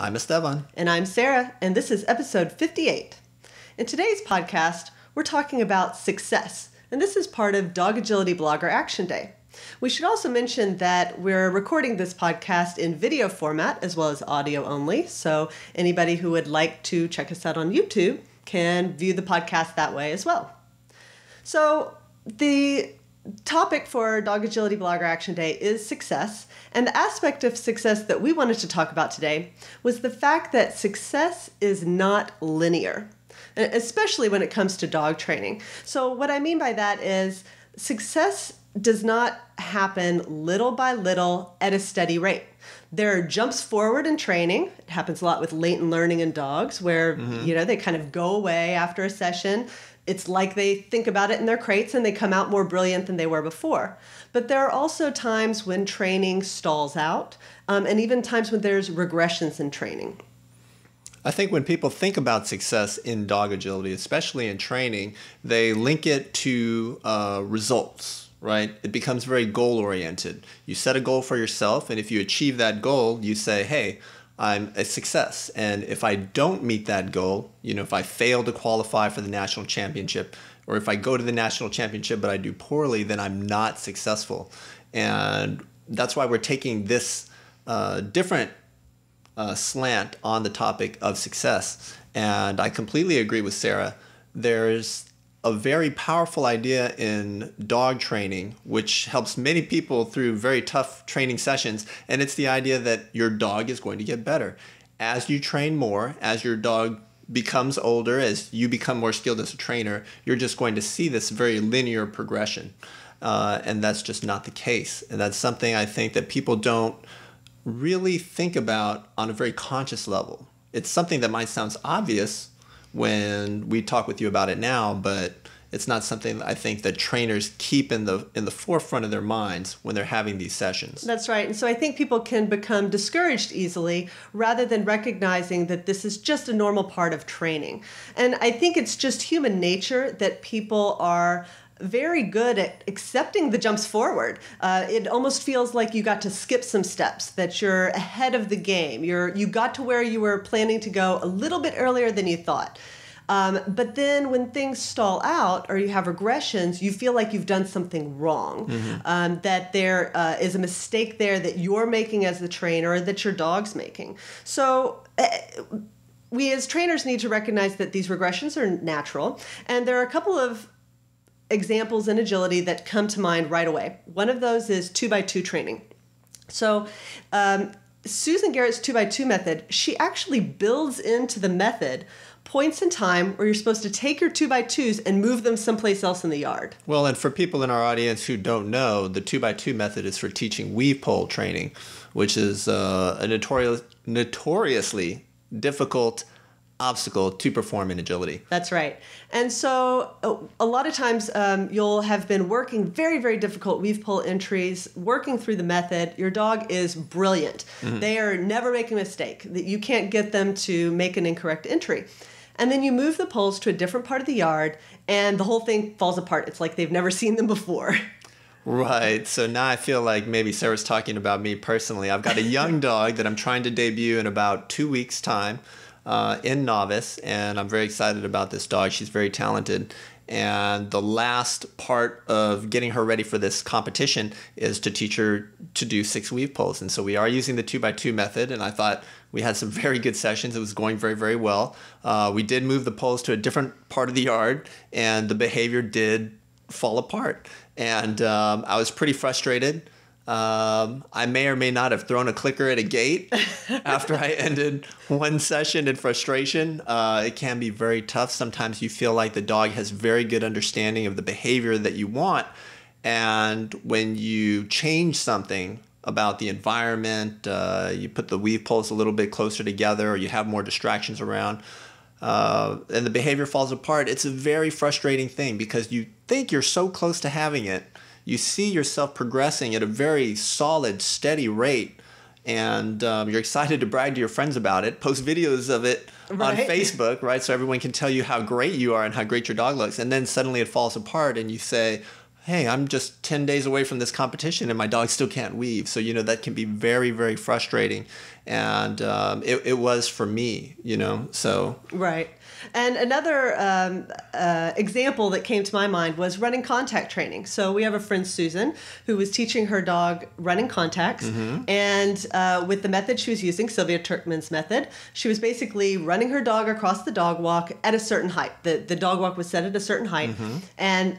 I'm Esteban. And I'm Sarah, and this is episode 58. In today's podcast, we're talking about success, and this is part of Dog Agility Blogger Action Day. We should also mention that we're recording this podcast in video format as well as audio only, so anybody who would like to check us out on YouTube can view the podcast that way as well. So, the topic for Dog Agility Blogger Action Day is success. And the aspect of success that we wanted to talk about today was the fact that success is not linear, especially when it comes to dog training. So, what I mean by that is success does not happen little by little at a steady rate. There are jumps forward in training. It happens a lot with latent learning in dogs where, mm-hmm. you know, they kind of go away after a session it's like they think about it in their crates and they come out more brilliant than they were before. But there are also times when training stalls out, um, and even times when there's regressions in training. I think when people think about success in dog agility, especially in training, they link it to uh, results, right? It becomes very goal oriented. You set a goal for yourself, and if you achieve that goal, you say, hey, I'm a success. And if I don't meet that goal, you know, if I fail to qualify for the national championship, or if I go to the national championship but I do poorly, then I'm not successful. And that's why we're taking this uh, different uh, slant on the topic of success. And I completely agree with Sarah. There's a very powerful idea in dog training, which helps many people through very tough training sessions. And it's the idea that your dog is going to get better. As you train more, as your dog becomes older, as you become more skilled as a trainer, you're just going to see this very linear progression. Uh, and that's just not the case. And that's something I think that people don't really think about on a very conscious level. It's something that might sound obvious when we talk with you about it now, but it's not something I think that trainers keep in the in the forefront of their minds when they're having these sessions. That's right. And so I think people can become discouraged easily rather than recognizing that this is just a normal part of training. And I think it's just human nature that people are very good at accepting the jumps forward. Uh, it almost feels like you got to skip some steps, that you're ahead of the game. You're you got to where you were planning to go a little bit earlier than you thought. Um, but then when things stall out or you have regressions, you feel like you've done something wrong. Mm-hmm. Um, that there uh, is a mistake there that you're making as the trainer or that your dog's making. So. Uh, we as trainers need to recognize that these regressions are natural and there are a couple of examples in agility that come to mind right away. One of those is two by two training. So, um, Susan Garrett's two by two method, she actually builds into the method points in time where you're supposed to take your two by twos and move them someplace else in the yard. Well, and for people in our audience who don't know, the two by two method is for teaching weave pole training, which is uh, a notorious, notoriously difficult obstacle to perform in agility. That's right. And so uh, a lot of times um, you'll have been working very, very difficult weave pole entries, working through the method. Your dog is brilliant. Mm-hmm. They are never making a mistake. You can't get them to make an incorrect entry. And then you move the poles to a different part of the yard and the whole thing falls apart. It's like they've never seen them before. Right. So now I feel like maybe Sarah's talking about me personally. I've got a young dog that I'm trying to debut in about two weeks' time uh, in novice, and I'm very excited about this dog. She's very talented. And the last part of getting her ready for this competition is to teach her to do six weave poles. And so we are using the two by two method. And I thought we had some very good sessions. It was going very, very well. Uh, we did move the poles to a different part of the yard, and the behavior did fall apart. And um, I was pretty frustrated. Um, I may or may not have thrown a clicker at a gate after I ended one session in frustration. Uh, it can be very tough. Sometimes you feel like the dog has very good understanding of the behavior that you want. And when you change something about the environment, uh, you put the weave poles a little bit closer together, or you have more distractions around, uh, and the behavior falls apart, it's a very frustrating thing because you think you're so close to having it you see yourself progressing at a very solid, steady rate, and um, you're excited to brag to your friends about it, post videos of it right. on Facebook, right? So everyone can tell you how great you are and how great your dog looks. And then suddenly it falls apart, and you say, hey, I'm just 10 days away from this competition and my dog still can't weave. So, you know, that can be very, very frustrating. And um, it, it was for me, you know, so. Right. And another um, uh, example that came to my mind was running contact training. So we have a friend, Susan, who was teaching her dog running contacts. Mm-hmm. And uh, with the method she was using, Silvia Trkman's method, she was basically running her dog across the dog walk at a certain height. The, the dog walk was set at a certain height. Mm-hmm. And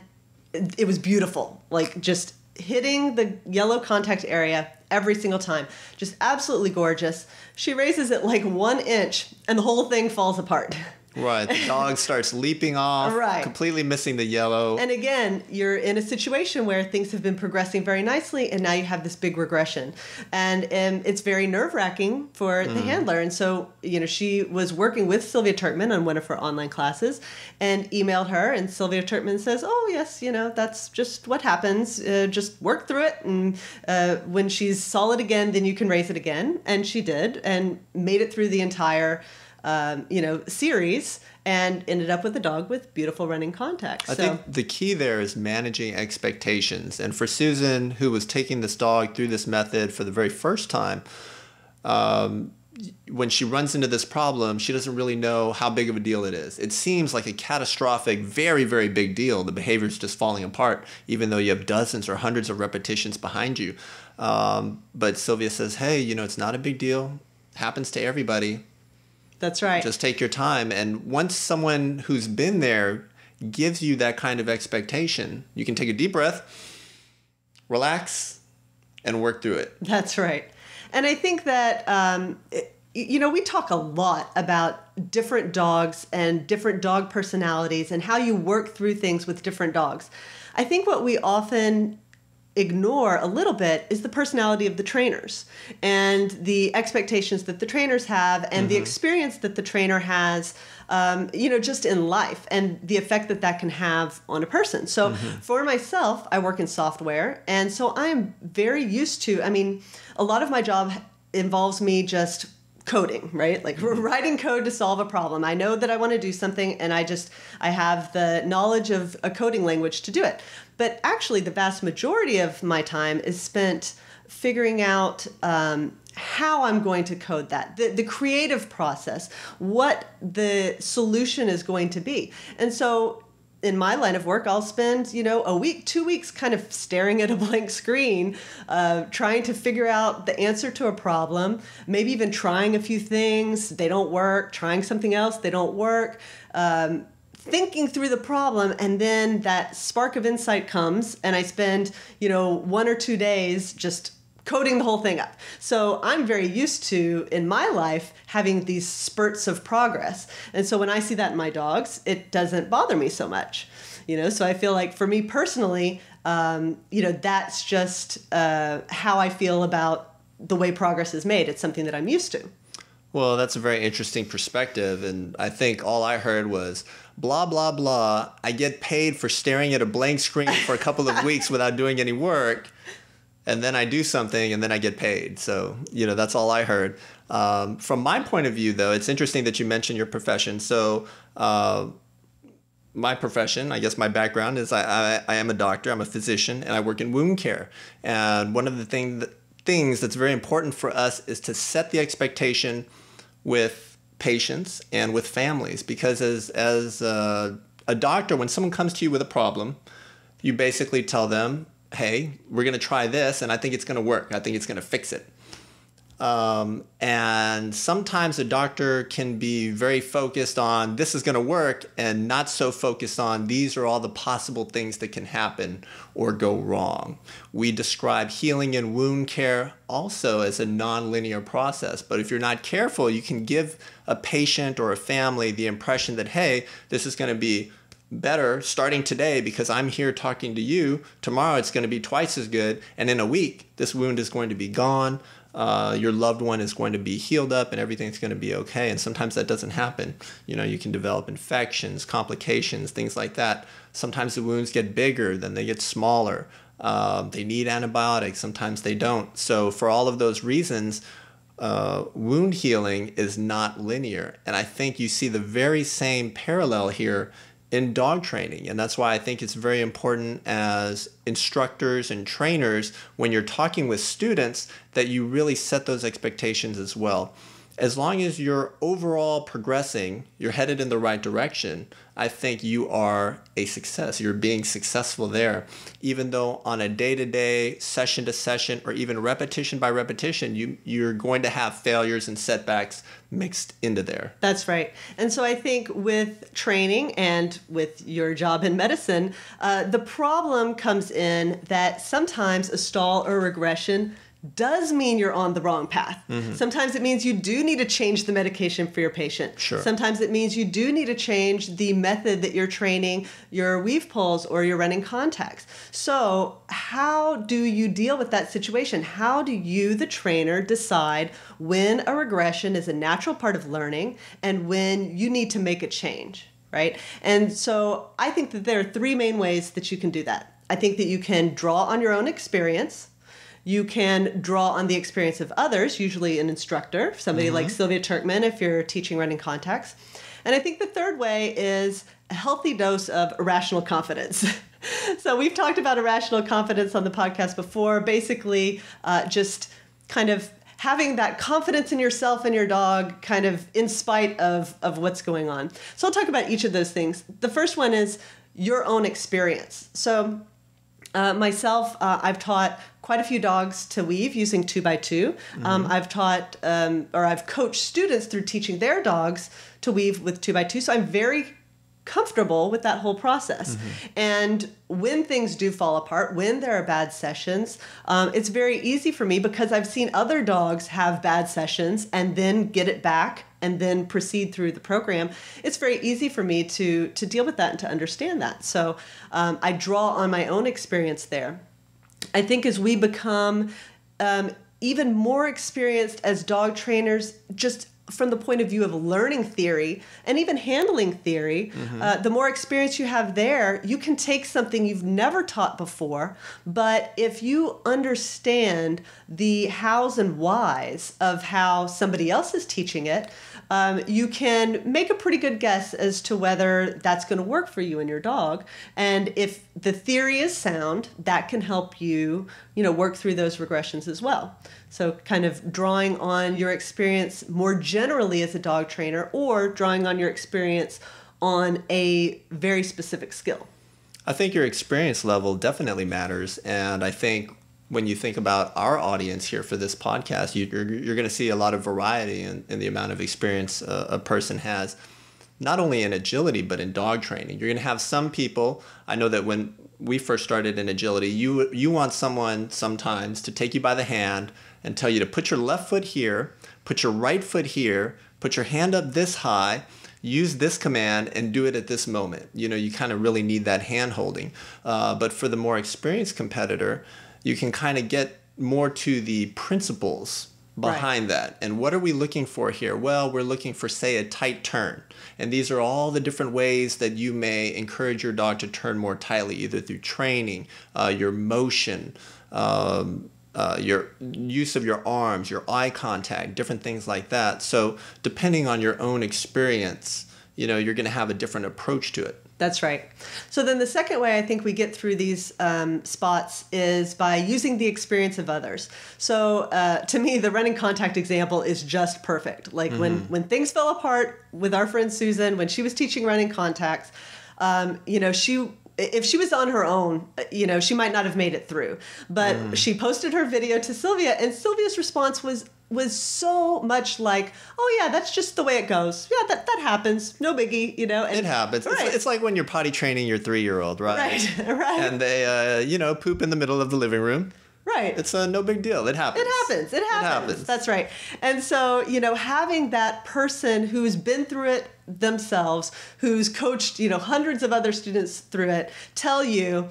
it was beautiful. Like just hitting the yellow contact area every single time. Just absolutely gorgeous. She raises it like one inch and the whole thing falls apart. Right. The dog starts leaping off, right. completely missing the yellow. And again, you're in a situation where things have been progressing very nicely, and now you have this big regression. And, and it's very nerve wracking for mm. the handler. And so, you know, she was working with Silvia Trkman on one of her online classes and emailed her. And Silvia Trkman says, Oh, yes, you know, that's just what happens. Uh, just work through it. And uh, when she's solid again, then you can raise it again. And she did and made it through the entire um, you know, series and ended up with a dog with beautiful running contacts. I so. think the key there is managing expectations. And for Susan, who was taking this dog through this method for the very first time, um, when she runs into this problem, she doesn't really know how big of a deal it is. It seems like a catastrophic, very, very big deal. The behavior is just falling apart, even though you have dozens or hundreds of repetitions behind you. Um, but Silvia says, hey, you know, it's not a big deal. Happens to everybody that's right. Just take your time. And once someone who's been there gives you that kind of expectation, you can take a deep breath, relax, and work through it. That's right. And I think that, um, it, you know, we talk a lot about different dogs and different dog personalities and how you work through things with different dogs. I think what we often ignore a little bit is the personality of the trainers and the expectations that the trainers have and mm-hmm. the experience that the trainer has um, you know just in life and the effect that that can have on a person so mm-hmm. for myself i work in software and so i'm very used to i mean a lot of my job involves me just coding right? Like writing code to solve a problem. I know that i want to do something and i just i have the knowledge of a coding language to do it. But actually, the vast majority of my time is spent figuring out um, how I'm going to code that, the, the creative process, what the solution is going to be. And so in my line of work, I'll spend, you know, a week, two weeks kind of staring at a blank screen, uh, trying to figure out the answer to a problem, maybe even trying a few things. They don't work, trying something else, they don't work. Um, thinking through the problem and then that spark of insight comes and I spend, you know, one or two days just coding the whole thing up. So I'm very used to in my life having these spurts of progress. And so when I see that in my dogs, it doesn't bother me so much. You know, so I feel like for me personally, um, you know, that's just uh, how I feel about the way progress is made. It's something that I'm used to. Well, that's a very interesting perspective. And I think all I heard was blah, blah, blah. I get paid for staring at a blank screen for a couple of weeks without doing any work. And then I do something and then I get paid. So, you know, that's all I heard. Um, from my point of view, though, it's interesting that you mentioned your profession. So, uh, my profession, I guess my background is I, I, I, am a doctor, I'm a physician, and I work in wound care. And one of the thing that, things that's very important for us is to set the expectation with patients and with families because as as a, a doctor when someone comes to you with a problem you basically tell them hey we're going to try this and i think it's going to work i think it's going to fix it um, and sometimes a doctor can be very focused on this is going to work and not so focused on these are all the possible things that can happen or go wrong. We describe healing and wound care also as a nonlinear process, but if you're not careful, you can give a patient or a family the impression that, hey, this is going to be better starting today because I'm here talking to you. Tomorrow it's going to be twice as good. And in a week, this wound is going to be gone uh, your loved one is going to be healed up and everything's going to be okay. And sometimes that doesn't happen. You know, you can develop infections, complications, things like that. Sometimes the wounds get bigger, then they get smaller. Uh, they need antibiotics, sometimes they don't. So, for all of those reasons, uh, wound healing is not linear. And I think you see the very same parallel here in dog training. And that's why I think it's very important as instructors and trainers when you're talking with students that you really set those expectations as well as long as you're overall progressing, you're headed in the right direction, I think you are a success. You're being successful there. Even though on a day to day, session to session, or even repetition by repetition, you, you're going to have failures and setbacks mixed into there. That's right. And so I think with training and with your job in medicine, uh, the problem comes in that sometimes a stall or regression does mean you're on the wrong path. Mm-hmm. Sometimes it means you do need to change the medication for your patient. Sure. Sometimes it means you do need to change the method that you're training your weave poles or your running contacts. So, how do you deal with that situation? How do you, the trainer, decide when a regression is a natural part of learning and when you need to make a change? Right? And so, I think that there are three main ways that you can do that. I think that you can draw on your own experience you can draw on the experience of others, usually an instructor, somebody mm-hmm. like Silvia Trkman if you're teaching running contacts. And I think the third way is a healthy dose of irrational confidence. so we've talked about irrational confidence on the podcast before, basically uh, just kind of having that confidence in yourself and your dog kind of in spite of, of what's going on. So I'll talk about each of those things. The first one is your own experience. So uh, myself, uh, I've taught quite a few dogs to weave using two by 2 mm-hmm. um, I've taught um, or I've coached students through teaching their dogs to weave with two by two. So I'm very comfortable with that whole process. Mm-hmm. And when things do fall apart, when there are bad sessions, um, it's very easy for me because I've seen other dogs have bad sessions and then get it back and then proceed through the program. It's very easy for me to to deal with that and to understand that. So um, I draw on my own experience there. I think as we become um, even more experienced as dog trainers, just from the point of view of learning theory and even handling theory, mm-hmm. uh, the more experience you have there, you can take something you've never taught before. But if you understand the hows and whys of how somebody else is teaching it, um, you can make a pretty good guess as to whether that's going to work for you and your dog. And if the theory is sound, that can help you, you know, work through those regressions as well. So, kind of drawing on your experience more generally as a dog trainer, or drawing on your experience on a very specific skill. I think your experience level definitely matters, and I think when you think about our audience here for this podcast, you, are you're going to see a lot of variety in, in the amount of experience a, a person has, not only in agility, but in dog training. You're going to have some people, I know that when we first started in agility, you, you want someone sometimes to take you by the hand and tell you to put your left foot here, put your right foot here, put your hand up this high, use this command and do it at this moment. You know, you kind of really need that hand holding. Uh, but for the more experienced competitor, you can kind of get more to the principles behind right. that. And what are we looking for here? Well, we're looking for, say, a tight turn. And these are all the different ways that you may encourage your dog to turn more tightly, either through training, uh, your motion, um, uh, your use of your arms, your eye contact, different things like that. So, depending on your own experience, you know, you're going to have a different approach to it. That's right. So then the second way I think we get through these um, spots is by using the experience of others. So uh, to me, the running contact example is just perfect. Like mm-hmm. when when things fell apart with our friend Susan when she was teaching running contacts, um, you know she if she was on her own, you know, she might not have made it through. But mm. she posted her video to Silvia, and Silvia's response was was so much like, oh yeah, that's just the way it goes. Yeah, that, that happens. No biggie, you know. And, it happens. Right. It's, it's, like when you're potty training your three year old, right? Right, right. And they, uh, you know, poop in the middle of the living room. Right. It's a no big deal. It happens. It happens. It happens. It happens. That's right. And so, you know, having that person who's been through it themselves, who's coached, you know, hundreds of other students through it, tell you,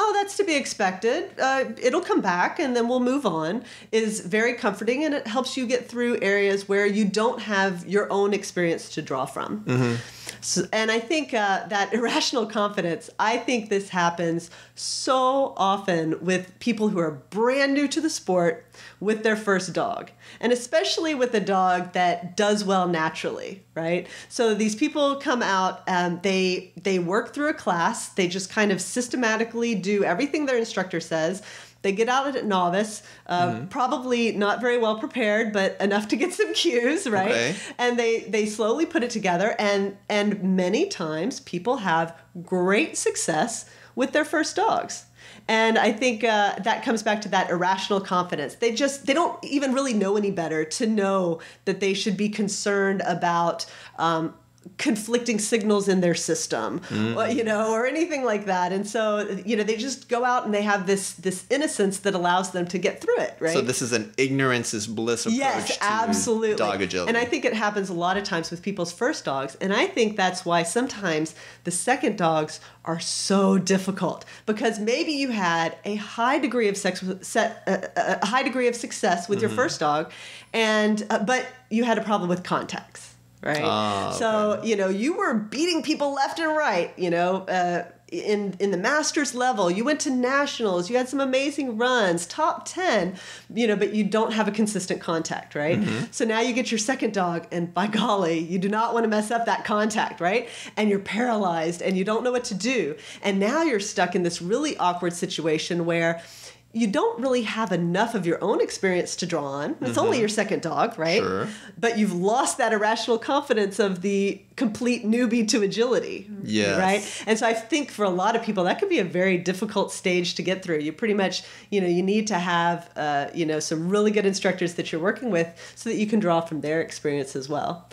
oh, that's to be expected. Uh, it'll come back and then we'll move on is very comforting and it helps you get through areas where you don't have your own experience to draw from. Mm-hmm. So, and I think uh, that irrational confidence, I think this happens so often with people who are brand new to the sport with their first dog, and especially with a dog that does well naturally, right? So these people come out, um, they they work through a class, they just kind of systematically do everything their instructor says. They get out at novice, uh, mm-hmm. probably not very well prepared, but enough to get some cues, right? Okay. And they they slowly put it together, and and many times people have great success with their first dogs and i think uh, that comes back to that irrational confidence. They just they don't even really know any better to know that they should be concerned about um, conflicting signals in their system mm. you know or anything like that. And so you know they just go out and they have this this innocence that allows them to get through it right? So this is an ignorance is bliss approach yes absolutely. dog agility. And i think it happens a lot of times with people's first dogs. And i think that's why sometimes the second dogs are so difficult. Because maybe you had a high degree of sex set a, a high degree of success with mm-hmm. your first dog and uh, but you had a problem with contacts right? Oh, so okay. you know you were beating people left and right. You know, uh, in in the masters level, you went to nationals. You had some amazing runs, top ten. You know, but you don't have a consistent contact, right? Mm-hmm. So now you get your second dog, and by golly, you do not want to mess up that contact, right? And you're paralyzed, and you don't know what to do, and now you're stuck in this really awkward situation where you don't really have enough of your own experience to draw on. It's mm-hmm. only your second dog, right? Sure. But you've lost that irrational confidence of the complete newbie to agility. Yes. Right? And so I think for a lot of people that could be a very difficult stage to get through. You pretty much, you know, you need to have uh, you know, some really good instructors that you're working with so that you can draw from their experience as well.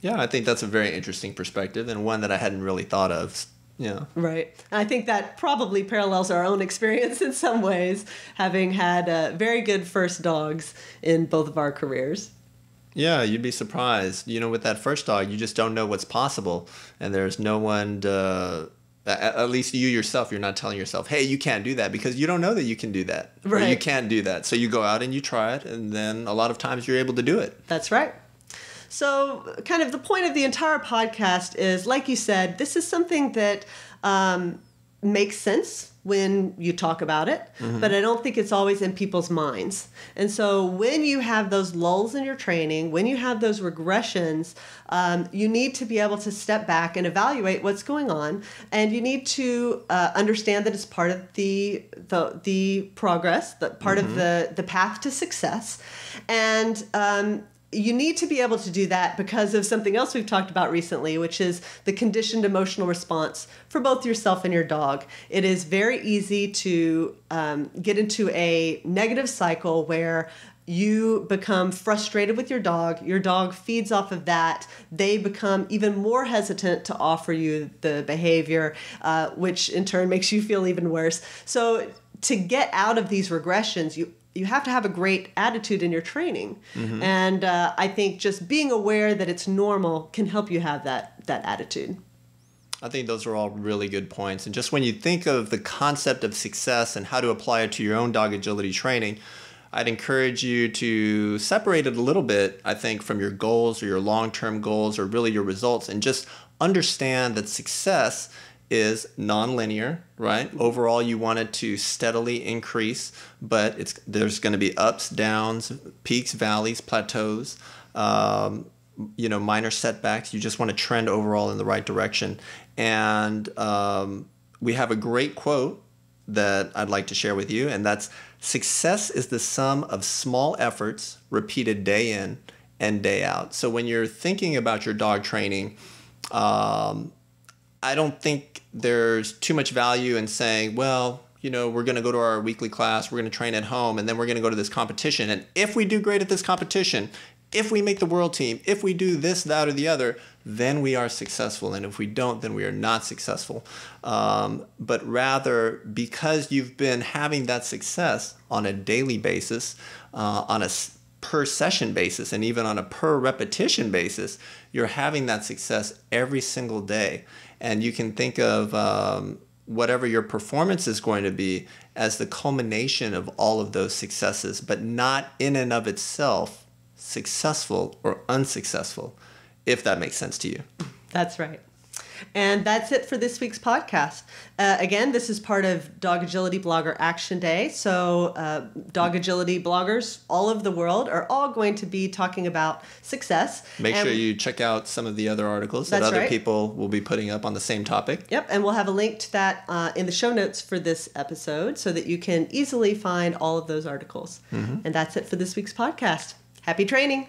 Yeah, I think that's a very interesting perspective and one that I hadn't really thought of yeah. Right. I think that probably parallels our own experience in some ways, having had uh, very good first dogs in both of our careers. Yeah, you'd be surprised. You know, with that first dog, you just don't know what's possible, and there's no one. To, at least you yourself, you're not telling yourself, "Hey, you can't do that," because you don't know that you can do that, right. or you can't do that. So you go out and you try it, and then a lot of times you're able to do it. That's right. So, kind of the point of the entire podcast is, like you said, this is something that um, makes sense when you talk about it, mm-hmm. but I don't think it's always in people's minds. And so, when you have those lulls in your training, when you have those regressions, um, you need to be able to step back and evaluate what's going on, and you need to uh, understand that it's part of the the, the progress, the part mm-hmm. of the the path to success, and um, you need to be able to do that because of something else we've talked about recently, which is the conditioned emotional response for both yourself and your dog. It is very easy to um, get into a negative cycle where you become frustrated with your dog. Your dog feeds off of that. They become even more hesitant to offer you the behavior, uh, which in turn makes you feel even worse. So, to get out of these regressions, you you have to have a great attitude in your training. Mm-hmm. and uh, i think just being aware that it's normal can help you have that that attitude. I think those are all really good points. And just when you think of the concept of success and how to apply it to your own dog agility training i'd encourage you to separate it a little bit i think from your goals or your long-term goals or really your results and just understand that success is nonlinear, right? Overall, you want it to steadily increase, but it's there's going to be ups, downs, peaks, valleys, plateaus, um, you know, minor setbacks. You just want to trend overall in the right direction. And um, we have a great quote that I'd like to share with you, and that's success is the sum of small efforts repeated day in and day out. So when you're thinking about your dog training, um, I don't think there's too much value in saying, well, you know, we're going to go to our weekly class, we're going to train at home, and then we're going to go to this competition. And if we do great at this competition, if we make the world team, if we do this, that, or the other, then we are successful. And if we don't, then we are not successful. Um, but rather, because you've been having that success on a daily basis, uh, on a per session basis, and even on a per repetition basis, you're having that success every single day and you can think of um, whatever your performance is going to be as the culmination of all of those successes, but not in and of itself successful or unsuccessful, if that makes sense to you. That's right. And that's it for this week's podcast. Uh, again, this is part of Dog Agility Blogger Action Day. So, uh, dog agility bloggers all over the world are all going to be talking about success. Make And- sure you check out some of the other articles that other right. people will be putting up on the same topic. Yep, and we'll have a link to that uh, in the show notes for this episode so that you can easily find all of those articles. And that's it for this week's podcast. Happy training!